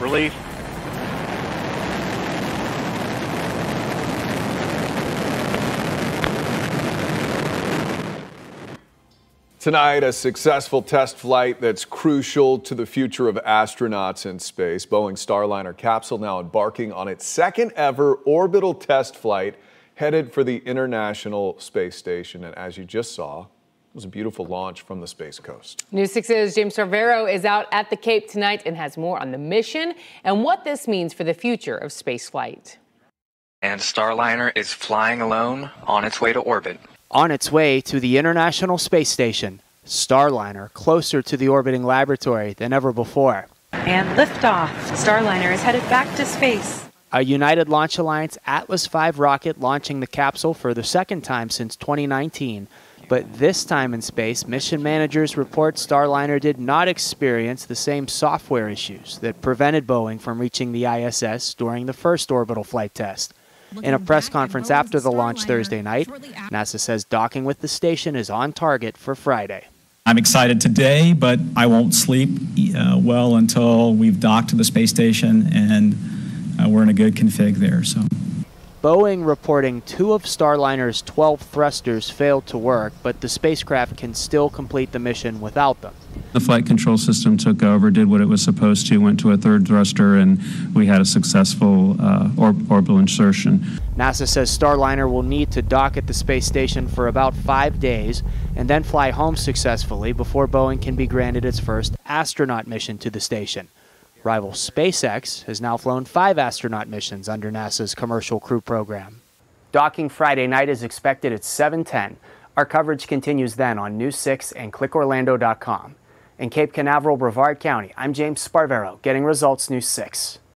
Release. Tonight, a successful test flight that's crucial to the future of astronauts in space. Boeing Starliner capsule now embarking on its second ever orbital test flight headed for the International Space Station. And as you just saw, was a beautiful launch from the Space Coast. News 6's James Sparvero is out at the Cape tonight and has more on the mission and what this means for the future of spaceflight. And Starliner is flying alone on its way to orbit. On its way to the International Space Station, Starliner closer to the orbiting laboratory than ever before. And liftoff. Starliner is headed back to space. A United Launch Alliance Atlas V rocket launching the capsule for the second time since 2019. But this time in space, mission managers report Starliner did not experience the same software issues that prevented Boeing from reaching the ISS during the first orbital flight test. In a press conference after the launch Thursday night, NASA says docking with the station is on target for Friday. I'm excited today, but I won't sleep uh, well until we've docked to the space station and uh, we're in a good config there. So. Boeing reporting two of Starliner's 12 thrusters failed to work, but the spacecraft can still complete the mission without them. The flight control system took over, did what it was supposed to, went to a third thruster, and we had a successful uh, orbital insertion. NASA says Starliner will need to dock at the space station for about five days and then fly home successfully before Boeing can be granted its first astronaut mission to the station. Rival SpaceX has now flown five astronaut missions under NASA's Commercial Crew Program. Docking Friday night is expected at 7:10. Our coverage continues then on News 6 and clickorlando.com. In Cape Canaveral, Brevard County, I'm James Sparvero, getting results News 6.